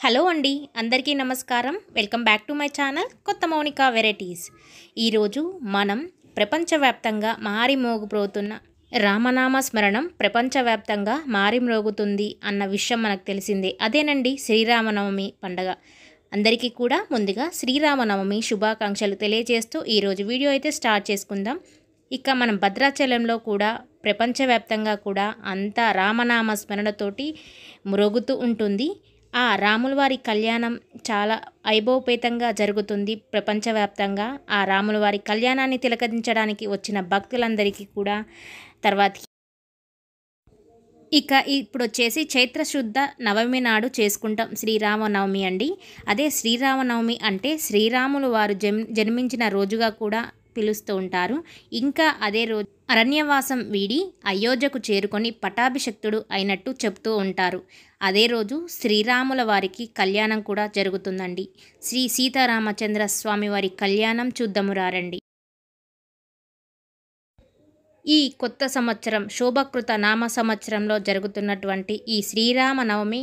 Hello అండి అందరికీ నమస్కారం. Welcome back to my channel కొత్త మౌనిక వెరైటీస్. ఈరోజు మనం ప్రపంచవ్యాప్తంగా మారి మోగిపోతున్న రామనామ స్మరణం ప్రపంచవ్యాప్తంగా మారి మ్రోగుతుంది అన్న విషయం మనకు తెలిసిందే. అదేనండి శ్రీరామనవమి పండగ. అందరికీ కూడా ముందుగా శ్రీరామనవమి శుభాకాంక్షలు తెలియజేస్తూ ఈరోజు వీడియో అయితే స్టార్ట్ చేసుకుందాం. ఇక మనం భద్రాచలంలో కూడా ప్రపంచవ్యాప్తంగా కూడా అంతా రామనామ స్మరణతోటి మ్రోగుతూ ఉంటుంది. ఆ రాములవారి కళ్యాణం చాలా వైభవపేతంగా జరుగుతుంది ప్రపంచవ్యాప్తంగా. ఆ రాములవారి కళ్యాణాన్ని తిలకరించడానికి వచ్చిన భక్తులందరికీ కూడా తర్వాత ఇక ఇప్పుడు వచ్చేసి చైత్ర శుద్ధ నవమి నాడు చేసుకుంటాం శ్రీరామనవమి అండి. అదే శ్రీరామనవమి అంటే శ్రీరాములు వారు జన్ జన్మించిన రోజుగా కూడా పిలుస్తూ ఉంటారు. ఇంకా అదే రోజు అరణ్యవాసం వీడి అయోధ్యకు చేరుకొని పటాభిషక్తుడు అయినట్టు చెప్తూ ఉంటారు. అదే రోజు శ్రీరాముల వారికి కళ్యాణం కూడా జరుగుతుందండి. శ్రీ సీతారామచంద్ర స్వామి వారి కళ్యాణం చూద్దాము రారండి ఈ కొత్త సంవత్సరం శోభకృత నామ సంవత్సరంలో జరుగుతున్నటువంటి ఈ శ్రీరామనవమి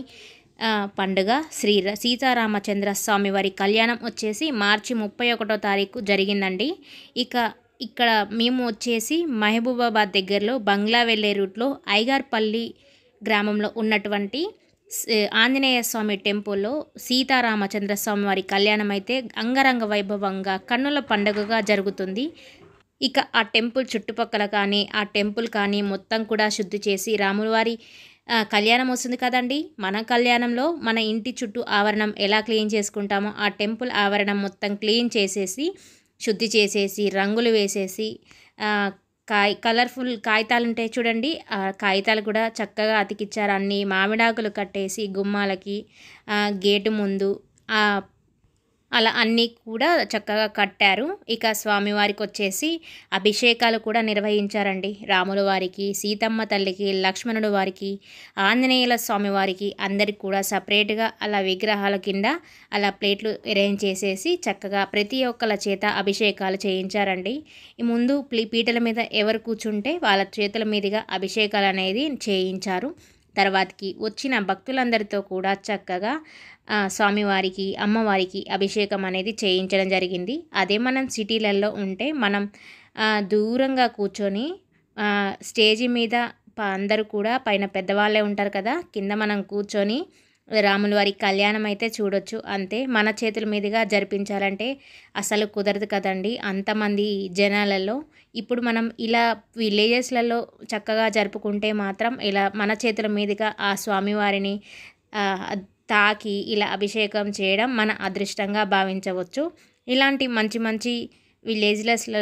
పండుగ శ్రీ సీతారామచంద్ర స్వామి వారి కళ్యాణం వచ్చేసి మార్చి ముప్పై ఒకటో తారీఖు జరిగిందండి. ఇక ఇక్కడ మేము వచ్చేసి మహబూబాబాద్ దగ్గరలో బంగ్లా వెళ్ళే రూట్లో ఐగార్పల్లి గ్రామంలో ఉన్నటువంటి ఆంజనేయ స్వామి టెంపుల్లో సీతారామచంద్ర స్వామి వారి కళ్యాణం అయితే అంగరంగ వైభవంగా కన్నుల పండుగగా జరుగుతుంది. ఇక ఆ టెంపుల్ చుట్టుపక్కల కానీ ఆ టెంపుల్ కానీ మొత్తం కూడా శుద్ధి చేసి రాములవారి కళ్యాణం వస్తుంది కదండి. మన కళ్యాణంలో మన ఇంటి చుట్టూ ఆవరణం ఎలా క్లీన్ చేసుకుంటామో ఆ టెంపుల్ ఆవరణం మొత్తం క్లీన్ చేసేసి శుద్ధి చేసేసి రంగులు వేసేసి కాయ కలర్ఫుల్ కాగితాలు ఉంటాయి చూడండి. ఆ కాగితాలు కూడా చక్కగా అతికిచ్చారు. అన్ని మామిడాకులు కట్టేసి గుమ్మాలకి గేటు ముందు ఆ అలా అన్నీ కూడా చక్కగా కట్టారు. ఇక స్వామివారికి వచ్చేసి అభిషేకాలు కూడా నిర్వహించారండి. రాముల వారికి సీతమ్మ తల్లికి లక్ష్మణుడు వారికి ఆంజనేయుల స్వామివారికి అందరికి కూడా సపరేట్గా అలా విగ్రహాల కింద అలా ప్లేట్లు అరేంజ్ చేసేసి చక్కగా ప్రతి ఒక్కళ్ళ చేత అభిషేకాలు చేయించారండి. ముందు ప్లీ- పీటల మీద ఎవరు కూర్చుంటే వాళ్ళ చేతుల మీదుగా అభిషేకాలు అనేది చేయించారు. తర్వాతకి వచ్చిన భక్తులందరితో కూడా చక్కగా స్వామివారికి అమ్మవారికి అభిషేకం అనేది చేయించడం జరిగింది. అదే మనం సిటీలలో ఉంటే మనం దూరంగా కూర్చొని స్టేజీ స్టేజి మీద ప- అందరూ కూడా పైన పెద్దవాళ్ళే ఉంటారు కదా కింద మనం కూర్చొని రాముల వారి కళ్యాణం అయితే చూడొచ్చు. అంతే మన చేతుల మీదుగా జరిపించాలంటే అసలు కుదరదు కదండి. అంతమంది జనాలలో ఇప్పుడు మనం ఇలా విలేజెస్లలో చక్కగా జరుపుకుంటే మాత్రం ఇలా మన చేతుల మీదుగా ఆ స్వామివారిని తాకి ఇలా అభిషేకం చేయడం మన అదృష్టంగా భావించవచ్చు. ఇలాంటి మంచి మంచి విలేజ్లెస్లో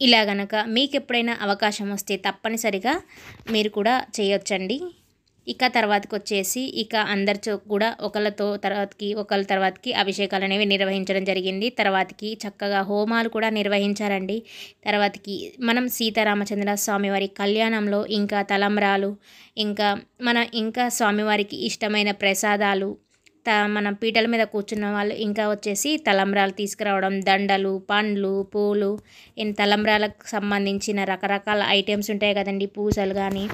ఇలా గనక మీకు ఎప్పుడైనా అవకాశం వస్తే తప్పనిసరిగా మీరు కూడా చేయొచ్చండి. ఇక తర్వాతకి వచ్చేసి ఇక అందరితో కూడా ఒకళ్ళతో తర్వాతకి ఒకళ్ళ తర్వాతకి అభిషేకాలు అనేవి నిర్వహించడం జరిగింది. తర్వాతకి చక్కగా హోమాలు కూడా నిర్వహించారండి. తర్వాతకి మనం సీతారామచంద్ర స్వామివారి కళ్యాణంలో ఇంకా తలంబ్రాలు ఇంకా మన ఇంకా స్వామివారికి ఇష్టమైన ప్రసాదాలు త మనం పీటల మీద కూర్చున్న వాళ్ళు ఇంకా వచ్చేసి తలంబ్రాలు తీసుకురావడం దండలు పండ్లు పూలు ఇన్ తలంబ్రాలకు సంబంధించిన రకరకాల ఐటమ్స్ ఉంటాయి కదండి పూసలు కానీ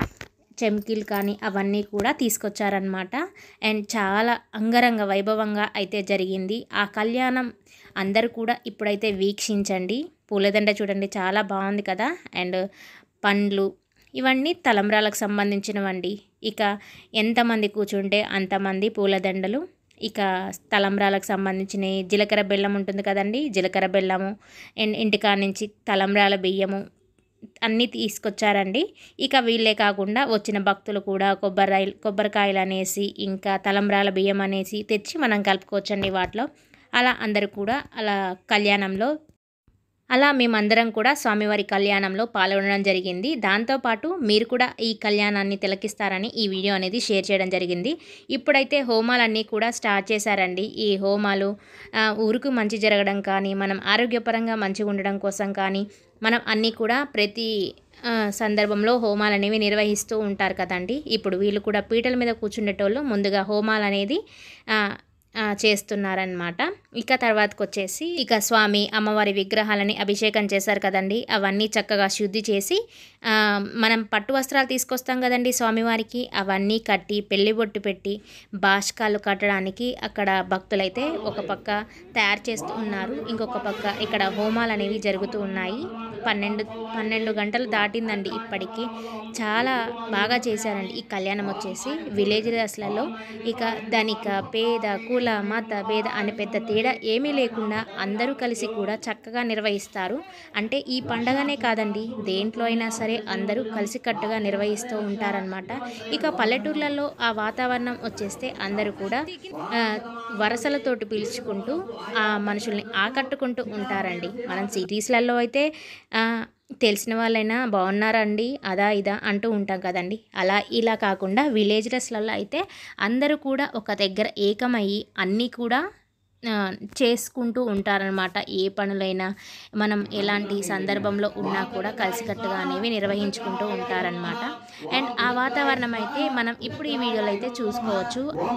చెమ్కీలు కానీ అవన్నీ కూడా తీసుకొచ్చారనమాట అండ్ చాలా అంగరంగ వైభవంగా అయితే జరిగింది. ఆ కళ్యాణం అందరూ కూడా ఇప్పుడైతే వీక్షించండి. పూలదండ చూడండి చాలా బాగుంది కదా. అండ్ పండ్లు ఇవన్నీ తలంబ్రాలకు సంబంధించినవండి. ఇక ఎంతమంది కూర్చుంటే అంతమంది పూలదండలు. ఇక తలంబ్రాలకు సంబంధించిన జీలకర్ర బెల్లం ఉంటుంది కదండి జీలకర్ర బెల్లము. అండ్ ఇంటికా నుంచి తలంబ్రాల బియ్యము అన్నీ తీసుకొచ్చారండి. ఇక వీళ్ళే కాకుండా వచ్చిన భక్తులు కూడా కొబ్బరి కొబ్బరికాయలు అనేసి ఇంకా తలంబ్రాల బియ్యం అనేసి తెచ్చి మనం కలుపుకోవచ్చండి వాటిలో. అలా అందరూ కూడా అలా కళ్యాణంలో అలా మేమందరం కూడా స్వామివారి కళ్యాణంలో పాల్గొనడం జరిగింది. దాంతోపాటు మీరు కూడా ఈ కళ్యాణాన్ని తిలకిస్తారని ఈ వీడియో అనేది షేర్ చేయడం జరిగింది. ఇప్పుడైతే హోమాలన్నీ కూడా స్టార్ట్ చేశారండి. ఈ హోమాలు ఊరుకు మంచి జరగడం కానీ మనం ఆరోగ్యపరంగా మంచిగా ఉండడం కోసం కానీ మనం అన్నీ కూడా ప్రతి సందర్భంలో హోమాలు అనేవి నిర్వహిస్తూ ఉంటారు కదండి. ఇప్పుడు వీళ్ళు కూడా పీటల మీద కూర్చుండేటోళ్ళు ముందుగా హోమాలు అనేది చేస్తున్నారనమాట ఇక తర్వాతకు వచ్చేసి ఇక స్వామి అమ్మవారి విగ్రహాలని అభిషేకం చేశారు కదండి. అవన్నీ చక్కగా శుద్ధి చేసి మనం పట్టు వస్త్రాలు తీసుకొస్తాం కదండి స్వామివారికి. అవన్నీ కట్టి పెళ్ళి బొట్టు పెట్టి బాష్కాలు కట్టడానికి అక్కడ భక్తులైతే ఒక పక్క తయారు చేస్తూ ఉన్నారు. ఇంకొక పక్క ఇక్కడ హోమాలు అనేవి జరుగుతూ ఉన్నాయి. పన్నెండు పన్నెండు గంటలు దాటిందండి ఇప్పటికి. చాలా బాగా చేశారండి ఈ కళ్యాణం వచ్చేసి. విలేజెస్లలో ఇక ధనిక పేద కుల మత భేద అనే పెద్ద తేడా ఏమీ లేకుండా అందరూ కలిసి కూడా చక్కగా నిర్వహిస్తారు. అంటే ఈ పండగనే కాదండి దేంట్లో అయినా సరే అందరూ కలిసికట్టుగా నిర్వహిస్తూ ఉంటారనమాట ఇక పల్లెటూర్లలో ఆ వాతావరణం వచ్చేస్తే అందరూ కూడా వరసలతోటి పిలుచుకుంటూ ఆ మనుషుల్ని ఆకట్టుకుంటూ ఉంటారండి. మనం సిటీస్లలో అయితే తెలిసిన వాళ్ళైనా బాగున్నారా అండి అదా ఇదా అంటూ ఉంటాం కదండి. అలా ఇలా కాకుండా విలేజెస్లలో అయితే అందరూ కూడా ఒక దగ్గర ఏకమయ్యి అన్నీ కూడా చేసుకుంటూ ఉంటారనమాట ఏ పనులైనా మనం ఎలాంటి సందర్భంలో ఉన్నా కూడా కలిసికట్టుగా అనేవి నిర్వహించుకుంటూ ఉంటారనమాట అండ్ ఆ వాతావరణం అయితే మనం ఇప్పుడు ఈ వీడియోలో అయితే చూసుకోవచ్చు. ఓం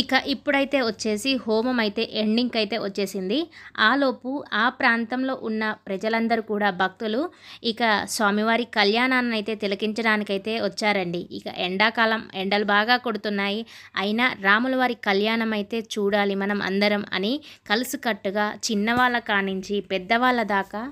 ఇక ఇప్పుడైతే వచ్చేసి హోమం అయితే ఎండింగ్కి అయితే వచ్చేసింది. ఆలోపు ఆ ప్రాంతంలో ఉన్న ప్రజలందరూ కూడా భక్తులు ఇక స్వామివారి కళ్యాణాన్ని అయితే తిలకించడానికైతే వచ్చారండి. ఇక ఎండాకాలం ఎండలు బాగా కొడుతున్నాయి. అయినా రాముల వారి కళ్యాణం అయితే చూడాలి మనం అందరం అని కలుసుకట్టుగా చిన్నవాళ్ళ కానించి పెద్దవాళ్ళ దాకా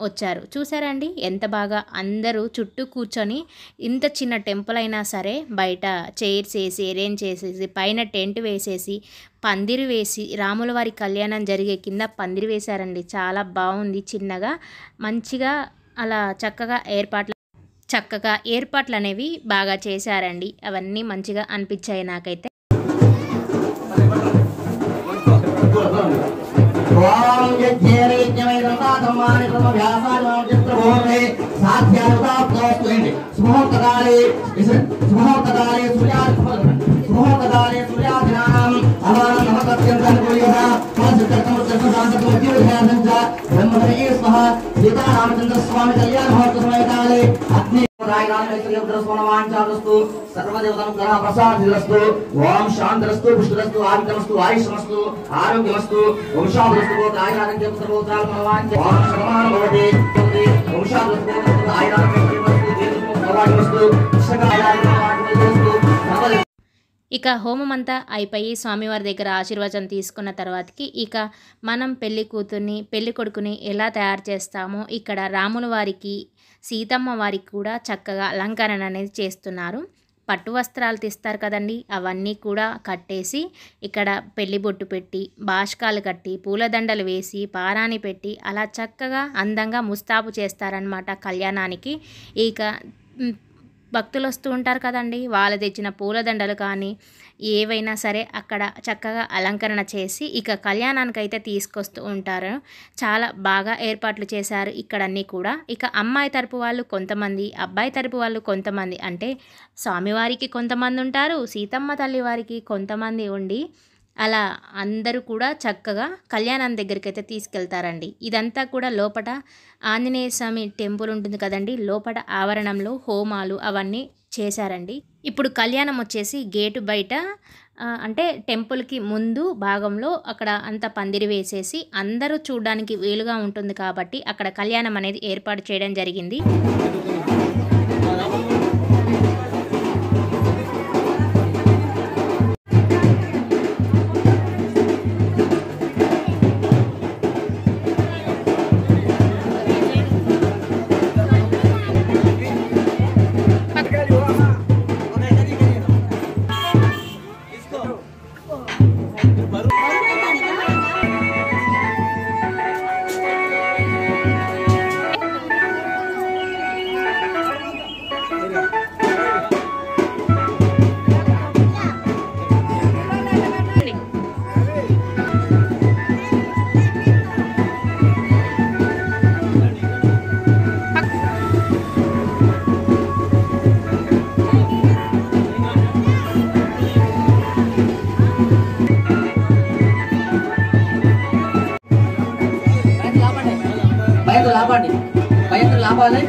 వచ్చారు. చూసారండి ఎంత బాగా అందరూ చుట్టూ కూర్చొని ఇంత చిన్న టెంపుల్ అయినా సరే బయట చైర్స్ వేసి అరేంజ్ చేసేసి పైన టెంట్ వేసేసి పందిరి వేసి రాముల వారి కళ్యాణం జరిగే కింద పందిరి వేశారండి. చాలా బాగుంది చిన్నగా. మంచిగా అలా చక్కగా ఏర్పాట్లు చక్కగా ఏర్పాట్లు అనేవి బాగా చేశారండి. అవన్నీ మంచిగా అనిపించాయి నాకైతే. ఓం साध्यानुदाप्तोऽस्त्वेण्डि स्मोत्तकाले सूर्याधिनाम् अवानं नमकत्यन्तं कुर्युः मनसिद्धकमुच्चसुशासकमुद्योध्यासं च ब्रह्मधरीः स्वः सीतारामचन्द्रस्वामि कल्याणमहोत्सवकाले నమతత్యంతనుకూల్యః పరసిద్ధర్తముచ్చశాంతముద్యోధ్యాసంచ బ్రహ్మణే స్వః సీతారామచంద్ర స్వామి కళ్యాణ మహోత్సవ సమయకాలే అగ్ని రాయరాజు సర్వదేవతనుగ్రహ ప్రసాదిరస్తు ఓం శాంతిరస్తు పుష్టిరస్తు ఆవితమస్తు ఆయుషమస్తు ఆరోగ్యమస్తు వంశాభిరస్తు ఆయురారోగ్య పుత్రపౌత్రాలు మనవాంచ ఓం శతమానం భవతి. వంశాభిరస్తు ఇక హోమం అంతా అయిపోయి స్వామివారి దగ్గర ఆశీర్వచనం తీసుకున్న తర్వాతకి ఇక మనం పెళ్ళి కూతుర్ని పెళ్ళి కొడుకుని ఎలా తయారు చేస్తామో ఇక్కడ రాముల వారికి సీతమ్మ వారికి కూడా చక్కగా అలంకరణ అనేది చేస్తున్నారు. పట్టు వస్త్రాలు తీస్తారు కదండి అవన్నీ కూడా కట్టేసి ఇక్కడ పెళ్ళి బొట్టు పెట్టి బాష్కాలు కట్టి పూలదండలు వేసి పారాని పెట్టి అలా చక్కగా అందంగా ముస్తాబు చేస్తారనమాట కళ్యాణానికి. ఇక భక్తులు వస్తూ ఉంటారు కదండి. వాళ్ళు తెచ్చిన పూలదండలు కానీ ఏవైనా సరే అక్కడ చక్కగా అలంకరణ చేసి ఇక కళ్యాణానికి అయితే తీసుకొస్తూ ఉంటారు. చాలా బాగా ఏర్పాట్లు చేశారు ఇక్కడన్నీ కూడా. ఇక అమ్మాయి తరపు వాళ్ళు కొంతమంది అబ్బాయి తరపు వాళ్ళు కొంతమంది అంటే స్వామివారికి కొంతమంది ఉంటారు సీతమ్మ తల్లి వారికి కొంతమంది ఉండి అలా అందరూ కూడా చక్కగా కళ్యాణం దగ్గరికి అయితే తీసుకెళ్తారండి. ఇదంతా కూడా లోపట ఆంజనేయ స్వామి టెంపుల్ ఉంటుంది కదండి. లోపట ఆవరణంలో హోమాలు అవన్నీ చేశారండి. ఇప్పుడు కళ్యాణం వచ్చేసి గేటు బయట అంటే టెంపుల్కి ముందు భాగంలో అక్కడ అంత పందిరి వేసేసి అందరూ చూడడానికి వీలుగా ఉంటుంది కాబట్టి అక్కడ కళ్యాణం అనేది ఏర్పాటు చేయడం జరిగింది. లేపండి పైన లాపాలి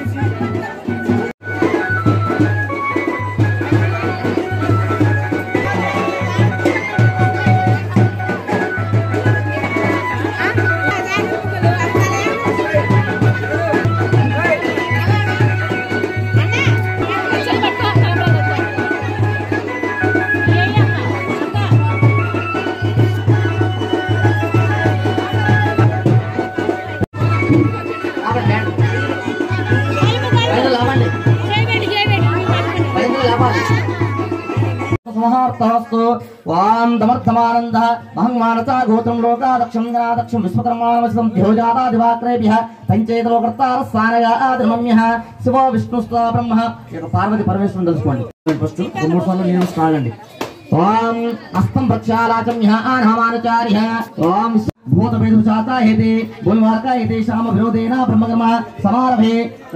వాం సమర్థమానంద మహం మానసా గోత్రం లోకాదక్షం జనాదక్షం విశ్వకర్మానవశం ధ్యోజాతా దివాక్రేభ్య పంచేతలోకర్తార స్థానగా ఆదిమమ్య శివ విష్ణుస్తా బ్రహ్మ ఇక పార్వతి పరమేశ్వరం తెలుసుకోండి. ఫస్ట్ మూడు సార్లు నేను తాగండి ఓం అస్తం ప్రక్షాళాచమ్య ఆనహమానచార్య. ఓం భూత వేద హేతే భూమివార్క హేతే శామ విరోధేన బ్రహ్మకర్మ సమారభే.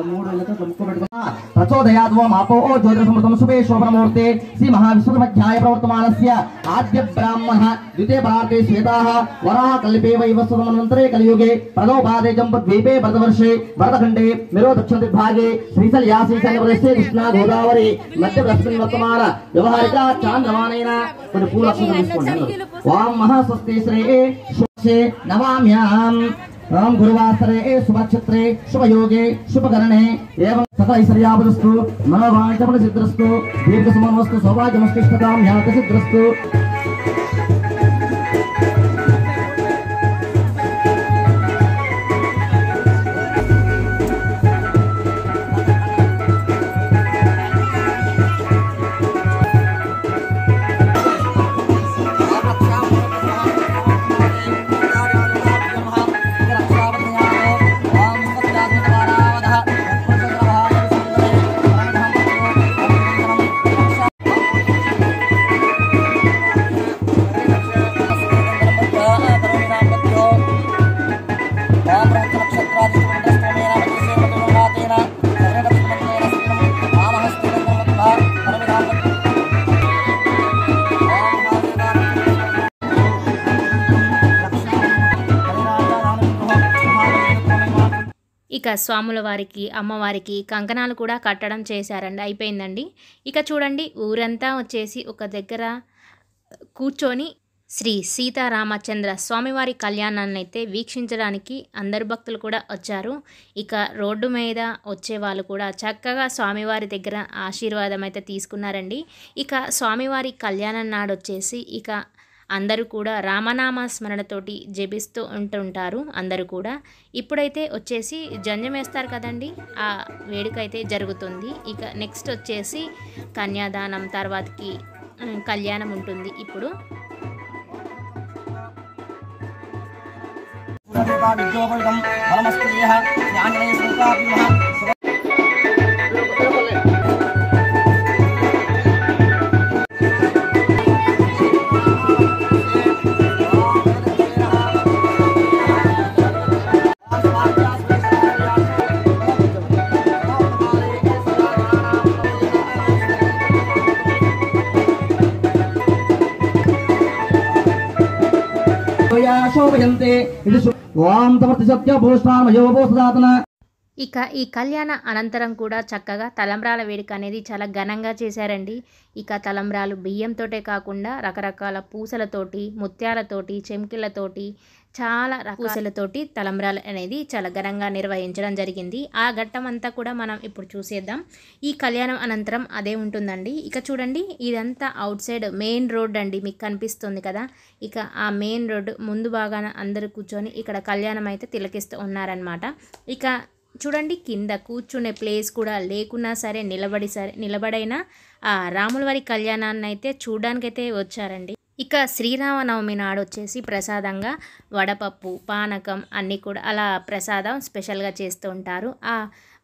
మూడు వేలతో ముక్కు పెట్టుకున్నా ప్రచోదయాద్వో మాపో జ్యోతిషమృతం శుభే శోభనమూర్తే శ్రీ మహావిశ్వమధ్యాయ ప్రవర్తమానస్య ఆద్య బ్రాహ్మణ ద్వితీయ భారతే శ్వేతాః వరాహ కల్పే వైవస్వతమనంతరే కలియుగే జంపద్వీపే భరతవర్షే భరతఖండే మిరో దక్షిణ దిగ్భాగే శ్రీశల్యా శ్రీశైలప్రదేశే కృష్ణా గోదావరి మధ్య ప్రస్తుతం వర్తమాన వ్యవహారిక చాంద్రమానైన. కొన్ని తీసుకోండి. వాం మహాస్వస్తి శ్రేయే से नवाम्याम ओम गुरुवासरे शुभ क्षेत्र शुभ योगे शुभ करणे एवं सकल ऐश्वर्यापदस्तु मनोवांचमन सिद्धस्तु दीर्घ सुमनस्तु सौभाग्यमस्तिष्ठताम यात सिद्धस्तु ఇక స్వాముల వారికి అమ్మవారికి కంకణాలు కూడా కట్టడం చేశారండి. అయిపోయిందండి. ఇక చూడండి ఊరంతా వచ్చేసి ఒక దగ్గర కూర్చొని శ్రీ సీతారామచంద్ర స్వామివారి కళ్యాణాన్ని అయితే వీక్షించడానికి అందరు భక్తులు కూడా వచ్చారు. ఇక రోడ్డు మీద వచ్చే వాళ్ళు కూడా చక్కగా స్వామివారి దగ్గర ఆశీర్వాదం అయితే తీసుకున్నారండి. ఇక స్వామివారి కళ్యాణం నాడు వచ్చేసి ఇక అందరూ కూడా రామనామ స్మరణతోటి జపిస్తూ ఉంటుంటారు అందరూ కూడా. ఇప్పుడైతే వచ్చేసి జంజం వేస్తారు కదండి. ఆ వేడుక అయితే జరుగుతుంది. ఇక నెక్స్ట్ వచ్చేసి కన్యాదానం తర్వాతకి కళ్యాణం ఉంటుంది ఇప్పుడు. भजन्ते इति ओम तमर्ति सत्य भूषान मयो ఇక ఈ కళ్యాణ అనంతరం కూడా చక్కగా తలంబ్రాల వేడుక అనేది చాలా ఘనంగా చేశారండి. ఇక తలంబ్రాలు బియ్యంతోటే కాకుండా రకరకాల పూసలతోటి ముత్యాలతోటి చెంకిళ్ళతోటి చాలా పూసలతోటి తలంబ్రాలు అనేది చాలా ఘనంగా నిర్వహించడం జరిగింది. ఆ ఘట్టం అంతా కూడా మనం ఇప్పుడు చూసేద్దాం. ఈ కళ్యాణం అనంతరం అదే ఉంటుందండి. ఇక చూడండి ఇదంతా అవుట్ సైడ్ మెయిన్ రోడ్ అండి. మీకు కనిపిస్తుంది కదా. ఇక ఆ మెయిన్ రోడ్ ముందు భాగాన అందరూ కూర్చొని ఇక్కడ కళ్యాణం అయితే తిలకిస్తూ ఉన్నారనమాట ఇక చూడండి కింద కూర్చునే ప్లేస్ కూడా లేకున్నా సరే నిలబడి సరే నిలబడైనా ఆ రాముల వారి కళ్యాణాన్ని అయితే చూడడానికైతే వచ్చారండి. ఇక శ్రీరామనవమి నాడు వచ్చేసి ప్రసాదంగా వడపప్పు పానకం అన్నీ కూడా అలా ప్రసాదం స్పెషల్గా చేస్తూ ఉంటారు. ఆ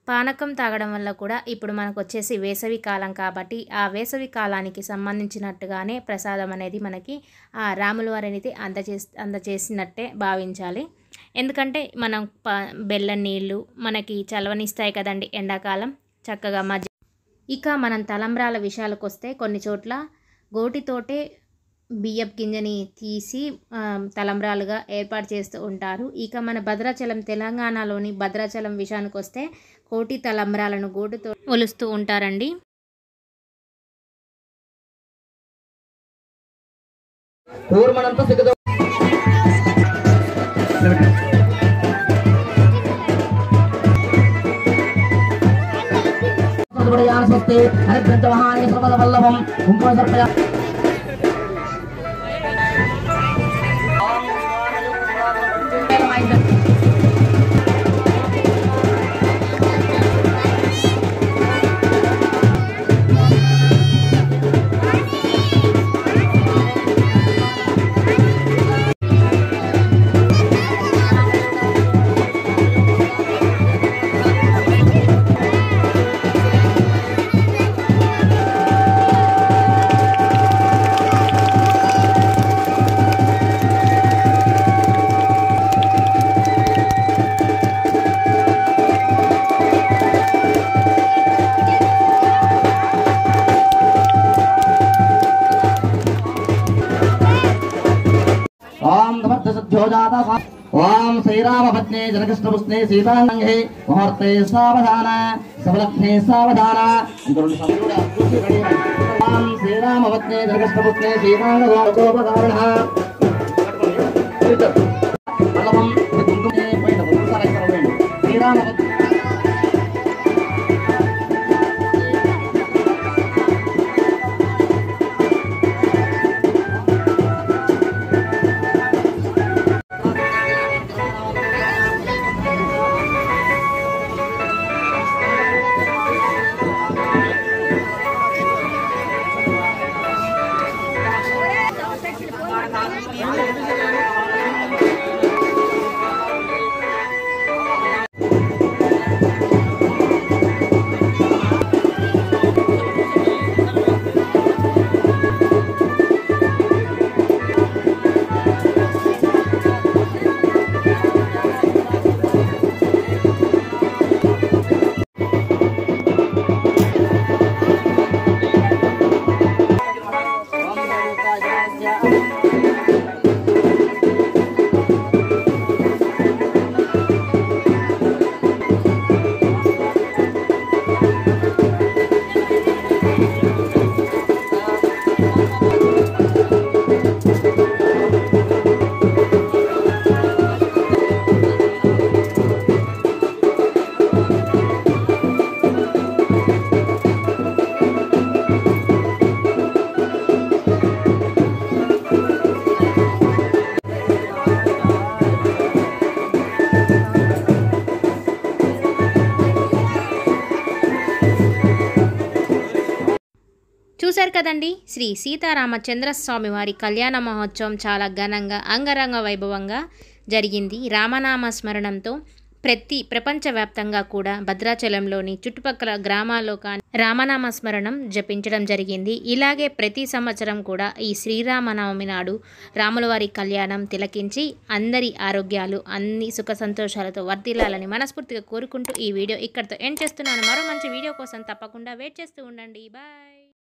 పానకం తాగడం వల్ల కూడా ఇప్పుడు మనకు వచ్చేసి వేసవి కాలం కాబట్టి ఆ వేసవి కాలానికి సంబంధించినట్టుగానే ప్రసాదం అనేది మనకి ఆ రాముల వారి అనేది అందజేసి అందజేసినట్టే భావించాలి. ఎందుకంటే మనం ప బెల్లం నీళ్ళు మనకి చలవనిస్తాయి కదండి ఎండాకాలం. చక్కగా మజ్జి ఇక మనం తలంబ్రాల విషయాలకు వస్తే కొన్ని చోట్ల గోటితోటే బియ్యపు గింజని తీసి తలంబ్రాలుగా ఏర్పాటు చేస్తూ ఉంటారు. ఇక మన భద్రాచలం తెలంగాణలోని భద్రాచలం విషయానికి వస్తే కోటి తలంబ్రాలను గోటుతో ఒలుస్తూ ఉంటారండి. కూర్మనంత பிரஜவஹானி பிரபல வல்லவம் கும்போசப்பயா జనకృష్ణపుష్ణే సీతాంగే ముహూర్తే సావధాన సవలక్ష్మే సావధాన శ్రీరామవత్నే రెండు సమయం జనకృష్ణపుష్ణే సీతానంగోపకారణ చూశారు కదండి? శ్రీ సీతారామచంద్రస్వామి వారి కళ్యాణ మహోత్సవం చాలా ఘనంగా అంగరంగ వైభవంగా జరిగింది. రామనామ స్మరణంతో ప్రతి ప్రపంచవ్యాప్తంగా కూడా భద్రాచలంలోని చుట్టుపక్కల గ్రామాల్లో కానీ రామనామ స్మరణం జపించడం జరిగింది. ఇలాగే ప్రతి సంవత్సరం కూడా ఈ శ్రీరామనవమి నాడు రాములవారి కళ్యాణం తిలకించి అందరి ఆరోగ్యాలు అన్ని సుఖ సంతోషాలతో వర్ధిల్లాలని మనస్ఫూర్తిగా కోరుకుంటూ ఈ వీడియో ఇక్కడితో ఎండ్ చేస్తున్నాను. మరో మంచి వీడియో కోసం తప్పకుండా వెయిట్ చేస్తూ ఉండండి. బాయ్!